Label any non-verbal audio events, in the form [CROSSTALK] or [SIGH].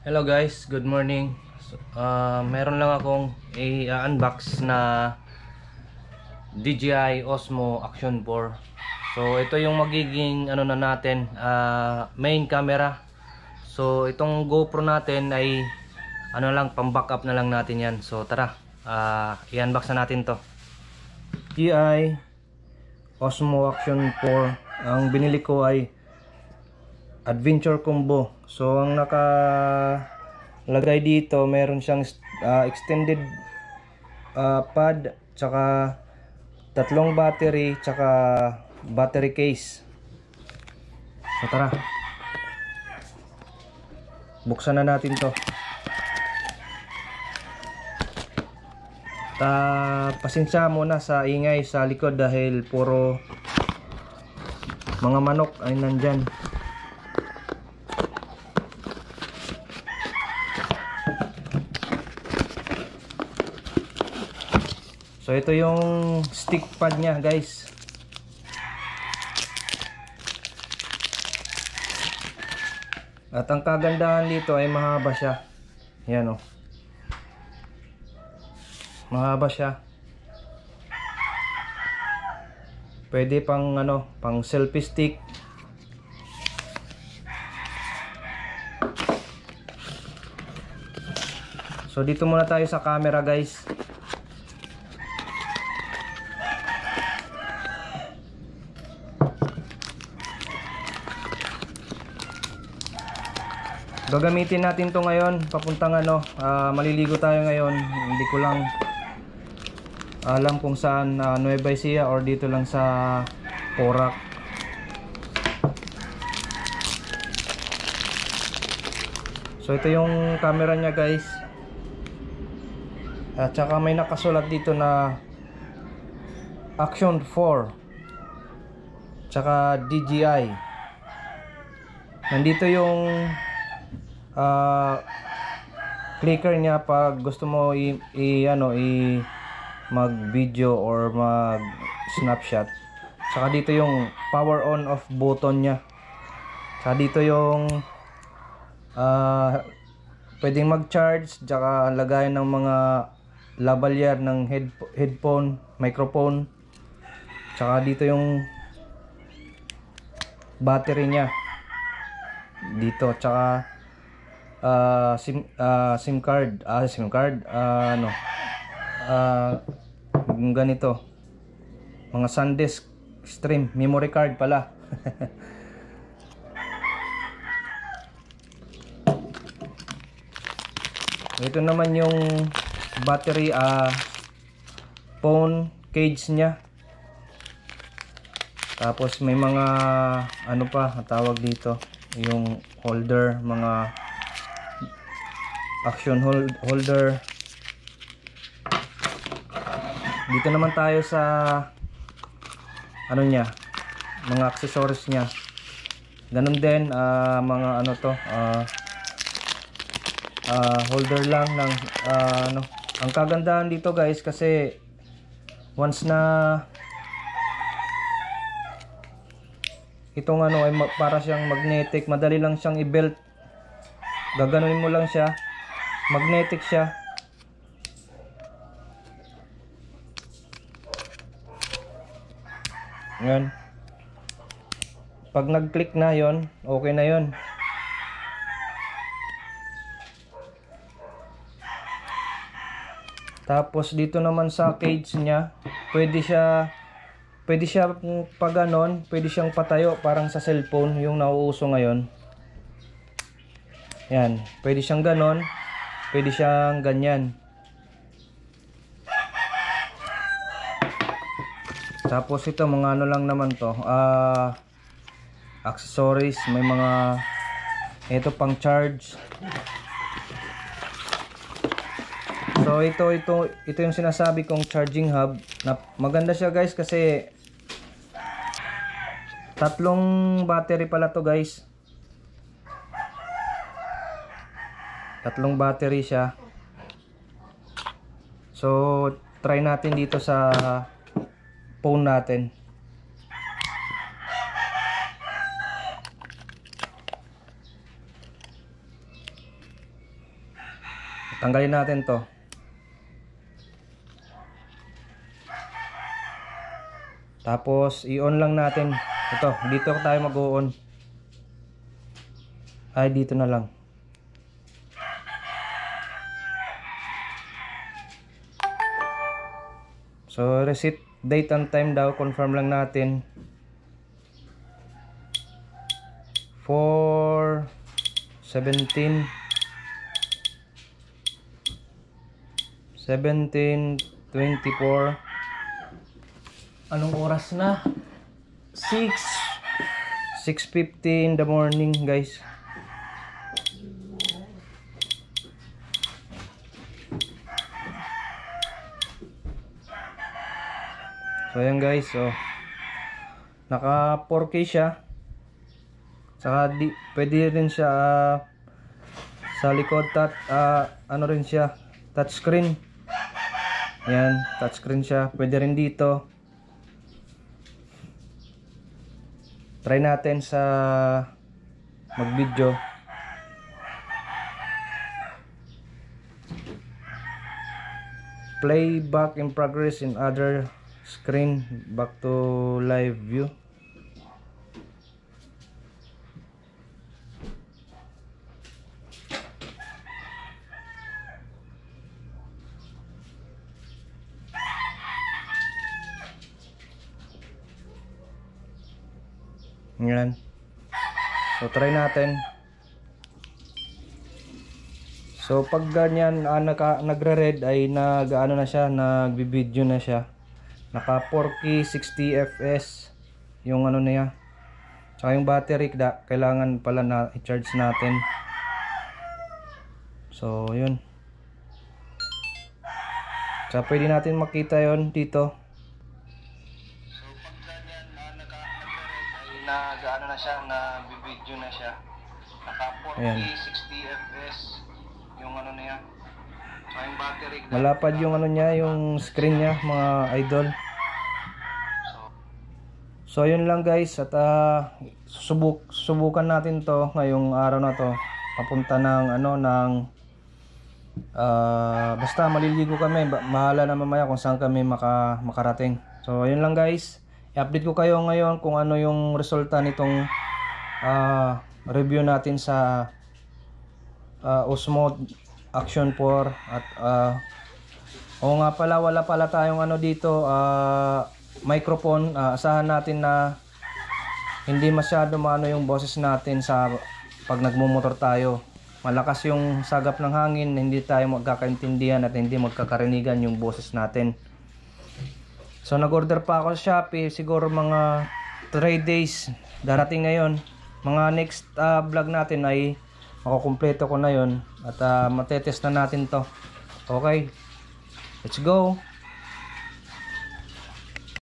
Hello guys, good morning. So, ah, meron lang akong i-unbox na DJI Osmo Action 4. So ito yung magiging ano na natin, ah, main camera. So itong GoPro natin ay ano lang pang backup na lang natin 'yan. So tara, ah, i-unbox na natin 'to. DJI Osmo Action 4. Ang binili ko ay adventure combo. So ang naka lagay dito meron siyang uh, extended uh, pad tsaka tatlong battery tsaka battery case. So tara. Buksan na natin to. Ta pasensya muna sa ingay sa likod dahil puro mga manok ay nandyan So ito yung stick pad niya guys. At ang kagandahan dito ay mahaba siya. Yan o. Oh. Mahaba siya. Pwede pang ano, pang selfie stick. So dito muna tayo sa camera guys. Gagamitin natin to ngayon papuntang ano uh, maliligo tayo ngayon. Hindi ko lang alam kung saan uh, Nueva Ecija or dito lang sa Porac. So ito yung camera nya guys. At saka may nakasulat dito na Action 4 tsaka DJI nandito yung uh, clicker niya pag gusto mo i, i ano i mag video or mag snapshot saka dito yung power on off button niya. Saka dito yung uh, pwedeng mag charge saka lagayan ng mga lavalier ng head, headphone microphone. Saka dito yung battery niya. Dito tsaka uh, SIM uh, SIM card, ah SIM card, uh, ano. Uh, ganito. Mga SanDisk stream, memory card pala. [LAUGHS] Ito naman yung battery uh, phone cage niya. Tapos may mga ano pa tawag dito, yung holder, mga action hold, holder. Dito naman tayo sa ano niya mga accessories niya. Ganun din uh, mga ano to uh, uh, holder lang ng uh, ano. Ang kagandahan dito guys kasi once na itong ano ay para siyang magnetic madali lang siyang i-belt. Gaganunin mo lang siya magnetic siya. Yan pag nag click na yon okay na yon tapos dito naman sa cage niya pwede siya pwede siya pag ganon pwede siyang patayo parang sa cellphone yung nauuso ngayon. Yan pwede siyang ganon pwede siyang ganyan. Tapos ito mga ano lang naman to. Uh, accessories may mga ito pang charge. So ito ito ito yung sinasabi kong charging hub. Na maganda siya guys kasi tatlong battery pala to guys tatlong battery siya so try natin dito sa phone natin Tanggalin natin to. Tapos i-on lang natin. Ito, dito tayo mag-on. Ay, dito na lang. So, receipt date and time daw. Confirm lang natin. For 17 17.24 Anong oras na? 6 6.50 in the morning guys So ayan guys. So Naka 4K siya. Saka di, pwede rin siya ah, sa likod tat ah, ano rin siya touchscreen yan touchscreen siya. Pwede rin dito. Try natin sa mag video playback in progress in other screen back to live view Yan. So try natin. So pag ganyan ah, nagre-red ay nag-ano na siya, nagbi-video na siya. Naka 4K 60 fps yung ano niya. Tsaka yung battery da, kailangan pala na i-charge natin. So yun. So pwede natin makita yon dito. So pag ganyan uh, naka ay nag-ano na siya, nag-video na siya. Naka 4K 60 fps yung ano yung battery. Malapad yung ano niya, yung screen niya, mga idol. So yun lang guys at uh, subuk subukan natin to ngayong araw na to. Papunta ng ano ng uh, basta maliligo kami. Mahala na mamaya kung saan kami maka, makarating. So yun lang guys. I-update ko kayo ngayon kung ano yung resulta nitong uh, review natin sa uh, Osmo Action 4 at uh, Oo nga pala wala pala tayong ano dito uh, microphone. Ah, asahan natin na hindi masyado maano yung boses natin sa pag nagmumotor tayo. Malakas yung sagap ng hangin hindi tayo magkakaintindihan at hindi magkakarinigan yung boses natin. So nag order pa ako sa Shopee siguro mga 3 days darating ngayon. Mga next ah, vlog natin ay makukumpleto ko na yon at uh, matetest na natin to. Okay let's go